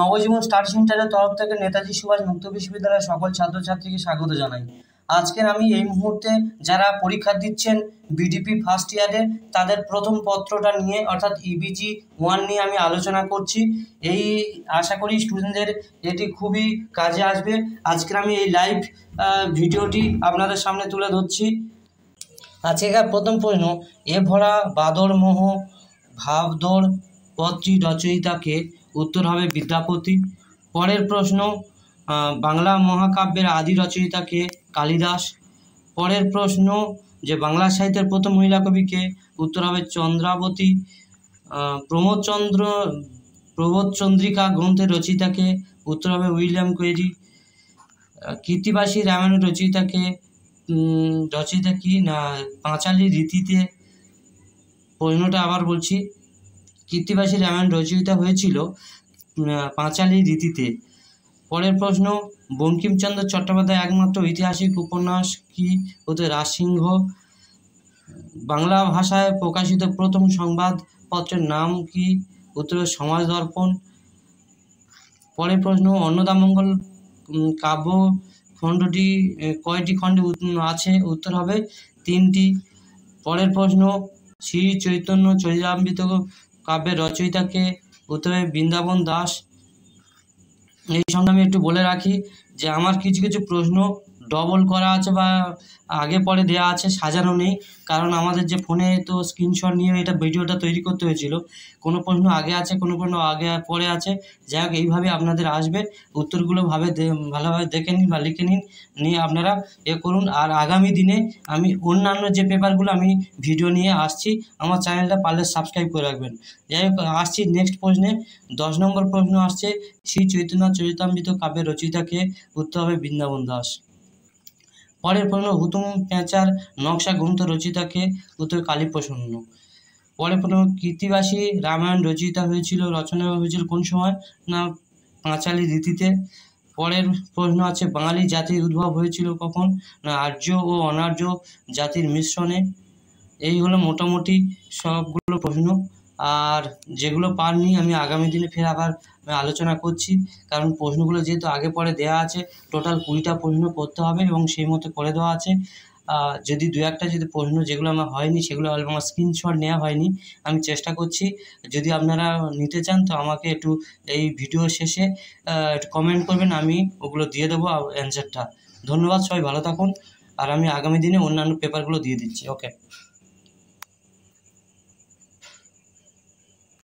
নবজীবন star সেন্টারের তরফ থেকে নেতাজি সুভাষ মুক্ত বিশ্ববিদ্যালয়ের সকল ছাত্রছাত্রীকে স্বাগত জানাই। আজকের আমি এই মুহূর্তে যারা পরীক্ষা দিচ্ছেন বিডিপি ফার্স্ট ইয়ারে তাদের প্রথম পত্রটা নিয়ে, অর্থাৎ ইবিজি ওয়ান নিয়ে আমি আলোচনা করছি। এই আশা করি স্টুডেন্টদের এটি খুবই কাজে আসবে। আজকের আমি এই লাইভ ভিডিওটি আপনাদের সামনে তুলে ধরছি। আজকেকার প্রথম প্রশ্ন, এ ভরা বাদর মোহ ভাবদৌড় পদটি রচয়িতাকে উত্তর হবে বিদ্যাপতি। পরের প্রশ্ন বাংলা মহাকাব্যের আদি রচয়িতাকে কালিদাস। পরের প্রশ্ন, যে বাংলা সাহিত্যের প্রথম মহিলা কবিকে উত্তর হবে চন্দ্রাবতী। প্রমোদচন্দ্র প্রবোধচন্দ্রিকা গ্রন্থের রচয়িতাকে উত্তর হবে উইলিয়াম কোয়েরি। কীর্তিবাসী রামায়ণের রচয়িতাকে রচয়িতা কি? না, পাঁচালী রীতিতে। প্রশ্নটা আবার বলছি। কীর্তিবাসী রামায়ণ রচয়িতা হয়েছিল পাঁচালী রীতিতে। পরের প্রশ্ন, বঙ্কিমচন্দ্র চট্টোপাধ্যায় একমাত্র ঐতিহাসিক উপন্যাস কি? হতে রাজসিংহ, বাংলা ভাষায় প্রকাশিত প্রথম সংবাদপত্রের নাম কি? উত্তর, সমাজ দর্পণ। পরের প্রশ্ন অন্নদামঙ্গল কাব্য খণ্ডটি কয়টি খণ্ডে আছে? উত্তর হবে তিনটি। পরের প্রশ্ন, শ্রী চৈতন্য চরিতামৃত কাব্যের রচয়িতাকে উত্তরে বৃন্দাবন দাস। এই সঙ্গে আমি একটু বলে রাখি যে, আমার কিছু কিছু প্রশ্ন ডবল করা আছে বা আগে পরে দেওয়া আছে, সাজানো নেই। কারণ আমাদের যে ফোনে তো স্ক্রিনশট নিয়ে এটা ভিডিওটা তৈরি করতে হয়েছিল। কোনো প্রশ্ন আগে আছে, কোনো প্রশ্ন আগে পরে আছে। যাই হোক, এইভাবে আপনাদের আসবে। উত্তরগুলো ভাবে ভালোভাবে দেখে নিন বা লিখে নিন। নিয়ে আপনারা এ করুন। আর আগামী দিনে আমি অন্যান্য যে পেপারগুলো আমি ভিডিও নিয়ে আসছি, আমার চ্যানেলটা পারলে সাবস্ক্রাইব করে রাখবেন। যাই হোক, আসছি নেক্সট প্রশ্নে। দশ নম্বর প্রশ্ন আসছে, শ্রী চৈতন্য চরিতামৃত কাব্যের রচয়িতাকে উত্তর হবে বৃন্দাবন দাস। পরের প্রশ্ন, হুতুম পেঁচার নকশা গ্রন্থ রচিতাকে উত্তর কালীপ্রসন্ন পরের প্রশ্ন, কীর্তিবাসী রামায়ণ রচয়িতা হয়েছিল, রচনা হয়েছিল কোন সময়? না, পাঁচালী রীতিতে। পরের প্রশ্ন আছে, বাঙালি জাতির উদ্ভব হয়েছিল কখন? না, আর্য ও অনার্য জাতির মিশ্রণে। এই হলো মোটামুটি সবগুলো প্রশ্ন। আর যেগুলো পারনি, আমি আগামী দিনে ফের আবার আলোচনা করছি। কারণ প্রশ্নগুলো যেহেতু আগে পরে দেওয়া আছে টোটাল কুড়িটা প্রশ্ন করতে হবে এবং সেই মতো করে দেওয়া আছে। যদি দু একটা যদি প্রশ্ন যেগুলো আমার হয়নি, সেগুলো আমার স্ক্রিনশট নেওয়া হয়নি, আমি চেষ্টা করছি। যদি আপনারা নিতে চান, তো আমাকে একটু এই ভিডিও শেষে একটু কমেন্ট করবেন, আমি ওগুলো দিয়ে দেবো অ্যান্সারটা ধন্যবাদ, সবাই ভালো থাকুন। আর আমি আগামী দিনে অন্যান্য পেপারগুলো দিয়ে দিচ্ছি ওকে